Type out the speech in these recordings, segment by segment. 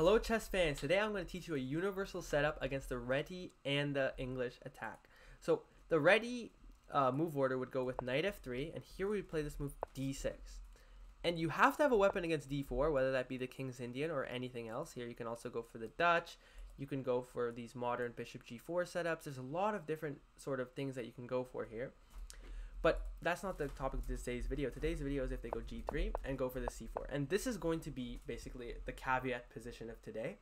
Hello chess fans, today I'm going to teach you a universal setup against the Reti and the English attack. So the Reti uh, move order would go with knight f3 and here we play this move d6. And you have to have a weapon against d4, whether that be the King's Indian or anything else. Here you can also go for the Dutch, you can go for these modern bishop g4 setups. There's a lot of different sort of things that you can go for here. But that's not the topic of today's video. Today's video is if they go g3 and go for the c4. And this is going to be basically the caveat position of today.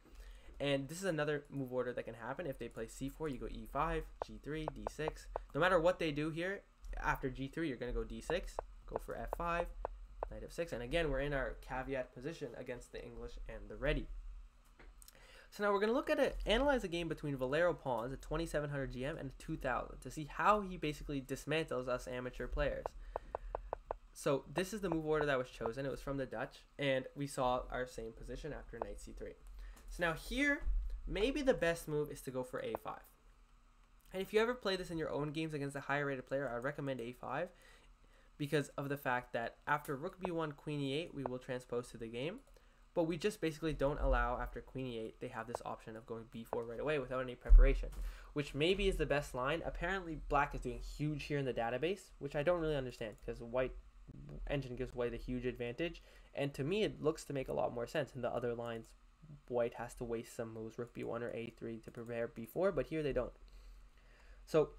And this is another move order that can happen. If they play c4, you go e5, g3, d6. No matter what they do here, after g3, you're going to go d6, go for f5, knight f6. And again, we're in our caveat position against the English and the Reti. So now we're going to look at it, analyze a game between Vallejo Pons at 2700 GM and 2000 to see how he basically dismantles us amateur players. So this is the move order that was chosen. It was from the Dutch, and we saw our same position after knight c3. So now here, maybe the best move is to go for a5. And if you ever play this in your own games against a higher rated player, I recommend a5 because of the fact that after rook b1, queen e8, we will transpose to the game. But we just basically don't allow after queen e8, they have this option of going b4 right away without any preparation, which maybe is the best line. Apparently black is doing huge here in the database, which I don't really understand because white engine gives white a huge advantage. And to me, it looks to make a lot more sense. In the other lines, white has to waste some moves, rook b1 or a3 to prepare b4, but here they don't. So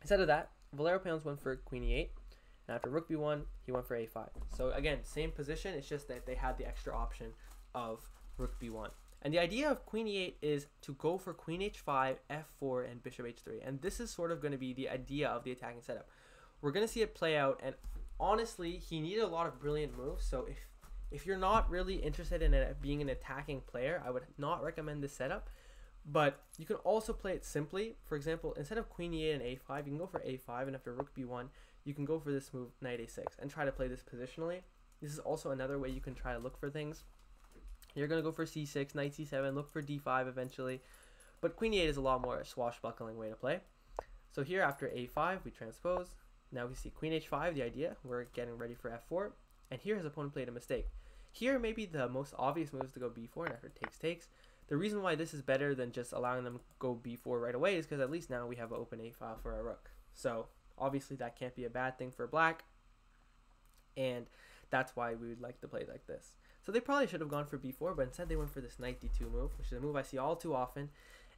instead of that, Vallejo Pons went for queen e8. And after rook b1, he went for a5. So again, same position. It's just that they had the extra option of rook b1. And the idea of queen e8 is to go for queen h5, f4, and bishop h3. And this is sort of going to be the idea of the attacking setup. We're going to see it play out. And honestly, he needed a lot of brilliant moves. So if if you're not really interested in being an attacking player, I would not recommend this setup. But you can also play it simply. For example, instead of queen e8 and a5, you can go for a5, and after rook b1, you can go for this move knight a6 and try to play this positionally. This is also another way you can try to look for things. You're going to go for c6, knight c7, look for d5 eventually. But queen e8 is a lot more swashbuckling way to play. So here after a5, we transpose. Now we see queen h5, the idea. We're getting ready for f4. And here his opponent played a mistake. Here maybe the most obvious move is to go b4 and after takes takes. The reason why this is better than just allowing them go b4 right away is because at least now we have an open a file for our rook. So Obviously, that can't be a bad thing for black, and that's why we would like to play like this. So they probably should have gone for b4, but instead they went for this knight d2 move, which is a move I see all too often.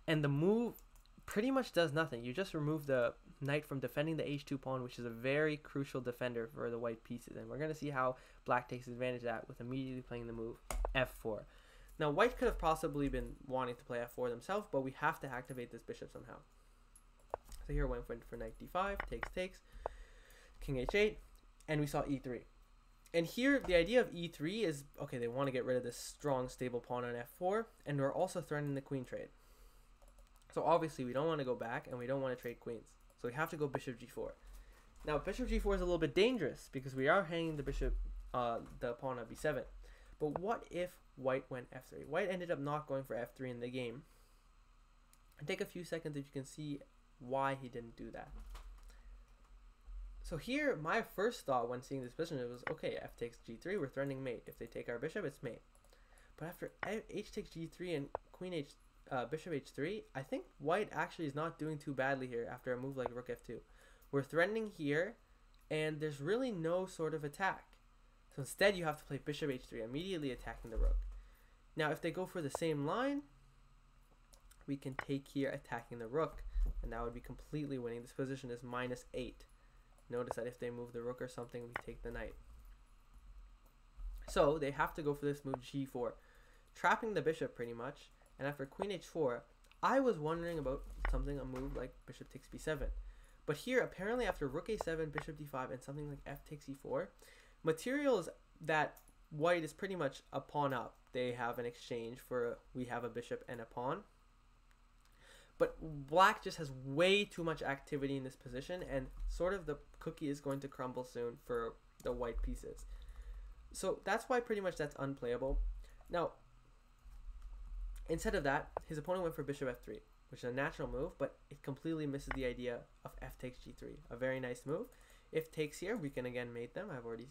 And the move pretty much does nothing. You just remove the knight from defending the h2 pawn, which is a very crucial defender for the white pieces. And we're going to see how black takes advantage of that with immediately playing the move f4. Now, white could have possibly been wanting to play f4 themselves, but we have to activate this bishop somehow. So here went for, for knight d5, takes, takes, king h8, and we saw e3. And here, the idea of e3 is, okay, they want to get rid of this strong, stable pawn on f4, and we're also threatening the queen trade. So obviously, we don't want to go back, and we don't want to trade queens. So we have to go bishop g4. Now, bishop g4 is a little bit dangerous, because we are hanging the bishop, uh, the pawn on b7. But what if white went f3? White ended up not going for f3 in the game. Take a few seconds if you can see why he didn't do that. So here, my first thought when seeing this position was, okay, f takes g3, we're threatening mate. If they take our bishop, it's mate. But after h takes g3 and queen h, uh, bishop h3, I think white actually is not doing too badly here after a move like rook f2. We're threatening here, and there's really no sort of attack. So instead, you have to play bishop h3, immediately attacking the rook. Now, if they go for the same line, we can take here attacking the rook and that would be completely winning. This position is minus 8. Notice that if they move the rook or something, we take the knight. So they have to go for this move g4, trapping the bishop pretty much. And after queen h4, I was wondering about something, a move like bishop takes b7. But here, apparently after rook a7, bishop d5, and something like f takes e4, materials that white is pretty much a pawn up. They have an exchange for, we have a bishop and a pawn. But black just has way too much activity in this position, and sort of the cookie is going to crumble soon for the white pieces. So that's why pretty much that's unplayable. Now, instead of that, his opponent went for bishop f3, which is a natural move, but it completely misses the idea of f takes g3. A very nice move. If takes here, we can again mate them. I've already,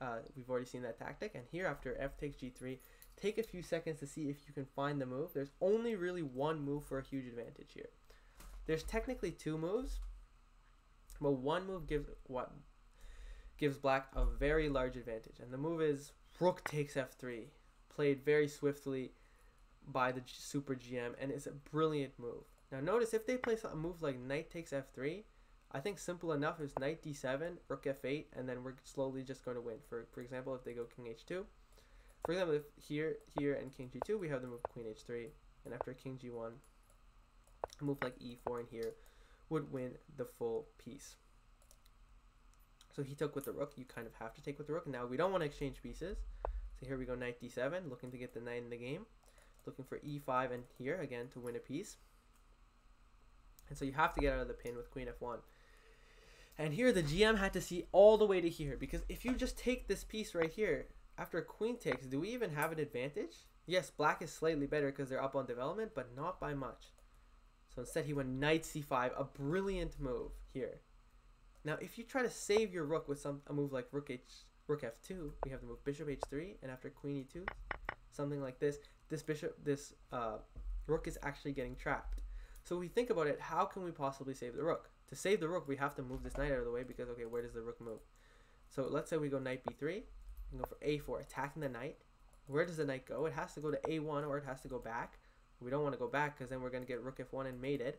uh, we've already seen that tactic. And here, after f takes g3, take a few seconds to see if you can find the move. There's only really one move for a huge advantage here. There's technically two moves, but one move gives what gives black a very large advantage, and the move is rook takes f3, played very swiftly by the super GM, and it's a brilliant move. Now notice if they play a move like knight takes f3, I think simple enough is knight d7, rook f8, and then we're slowly just going to win. For for example, if they go king h2, for example, if here, here, and king g2, we have the move queen h3, and after king g1, a move like e4 in here would win the full piece. So he took with the rook. You kind of have to take with the rook. Now we don't want to exchange pieces. So here we go knight d7, looking to get the knight in the game. Looking for e5 and here again to win a piece. And so you have to get out of the pin with queen f1. And here the GM had to see all the way to here because if you just take this piece right here, after queen takes, do we even have an advantage? Yes, black is slightly better because they're up on development, but not by much. So instead he went knight c5, a brilliant move here. Now if you try to save your rook with some a move like rook h rook f2, we have the move bishop h3, and after queen e2, something like this, this bishop this uh, rook is actually getting trapped. So we think about it, how can we possibly save the rook? To save the rook, we have to move this knight out of the way because, okay, where does the rook move? So let's say we go knight b3, and go for a4, attacking the knight. Where does the knight go? It has to go to a1 or it has to go back. We don't want to go back because then we're going to get rook f1 and mated.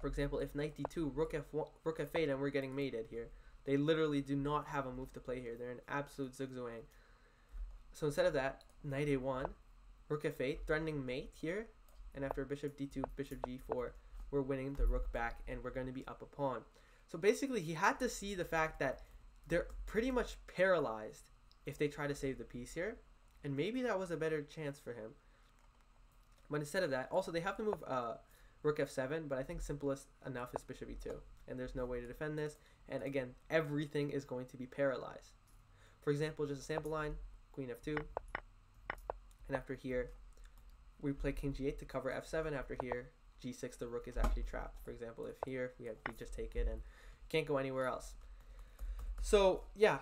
For example, if knight d2, rook f1, rook f8, and we're getting mated here. They literally do not have a move to play here. They're an absolute zugzwang. So instead of that, knight a1, rook f8, threatening mate here, and after bishop d2, bishop g4, we're winning the rook back, and we're going to be up a pawn. So basically, he had to see the fact that they're pretty much paralyzed if they try to save the piece here, and maybe that was a better chance for him. But instead of that, also they have to move uh, rook f7, but I think simplest enough is bishop e2, and there's no way to defend this. And again, everything is going to be paralyzed. For example, just a sample line, queen f2, and after here, we play king g8 to cover f7. After here, g6, the rook is actually trapped. For example, if here we have we just take it and can't go anywhere else. So yeah,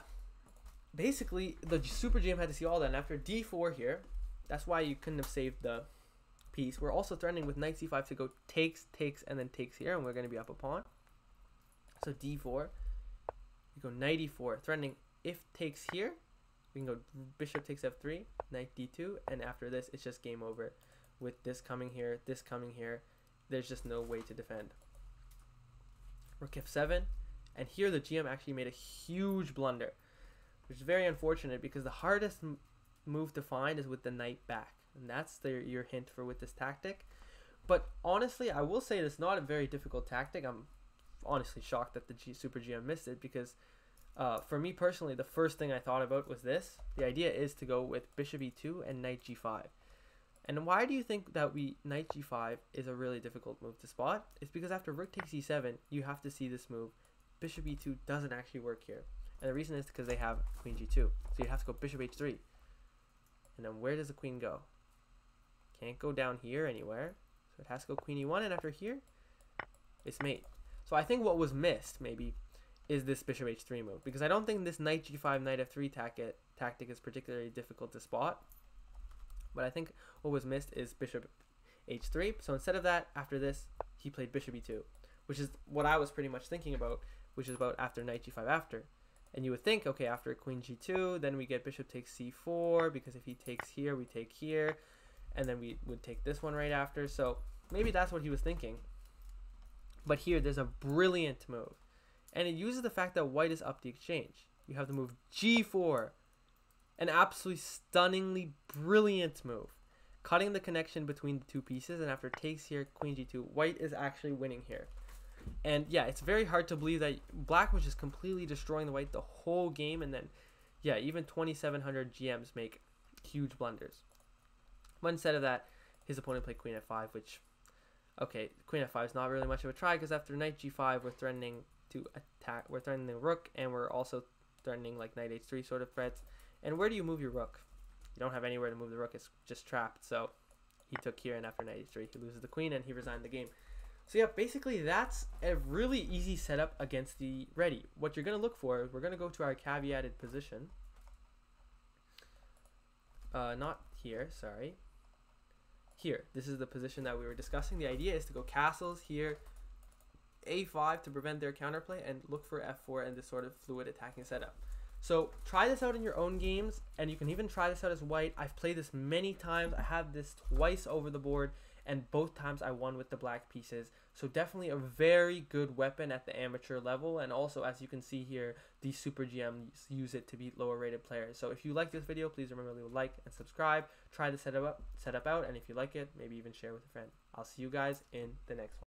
basically the super GM had to see all that. And after d4 here, that's why you couldn't have saved the piece. We're also threatening with knight c5 to go takes, takes, and then takes here, and we're going to be up a pawn. So d4, we go knight e4, threatening if takes here, we can go bishop takes f3, knight d2, and after this, it's just game over. With this coming here, this coming here, there's just no way to defend. Rook f7, and here the GM actually made a huge blunder, which is very unfortunate because the hardest move to find is with the knight back. And that's the, your hint for with this tactic. But honestly, I will say it's not a very difficult tactic. I'm honestly shocked that the G Super GM missed it because uh, for me personally, the first thing I thought about was this. The idea is to go with bishop e2 and knight g5. And why do you think that we knight g5 is a really difficult move to spot? It's because after rook takes e7, you have to see this move bishop e2 doesn't actually work here. And the reason is because they have queen g2. So you have to go bishop h3. And then where does the queen go? Can't go down here anywhere. So it has to go queen e1. And after here, it's mate. So I think what was missed, maybe, is this bishop h3 move. Because I don't think this knight g5, knight f3 tactic, tactic is particularly difficult to spot. But I think what was missed is bishop h3. So instead of that, after this, he played bishop e2. Which is what I was pretty much thinking about which is about after knight g5 after. And you would think, okay, after queen g2, then we get bishop takes c4, because if he takes here, we take here, and then we would take this one right after. So maybe that's what he was thinking. But here, there's a brilliant move. And it uses the fact that white is up the exchange. You have the move g4. An absolutely stunningly brilliant move. Cutting the connection between the two pieces, and after takes here, queen g2, white is actually winning here. And yeah, it's very hard to believe that black was just completely destroying the white the whole game, and then yeah, even 2,700 GMs make huge blunders. But instead of that, his opponent played queen f5, which okay, queen f5 is not really much of a try because after knight g5, we're threatening to attack. We're threatening the rook, and we're also threatening like knight h3 sort of threats. And where do you move your rook? You don't have anywhere to move the rook. It's just trapped. So he took here, and after knight h3, he loses the queen, and he resigned the game. So yeah, basically that's a really easy setup against the Reti. What you're going to look for, is we're going to go to our caveated position. uh, not here, sorry. Here, this is the position that we were discussing. The idea is to go castles here, a5 to prevent their counterplay, and look for f4 and this sort of fluid attacking setup. So try this out in your own games, and you can even try this out as white. I've played this many times. I have this twice over the board, and both times I won with the black pieces. So definitely a very good weapon at the amateur level, and also as you can see here, these super GMs use it to beat lower rated players. So if you like this video, please remember to like and subscribe. Try the setup setup out, and if you like it, maybe even share with a friend. I'll see you guys in the next one.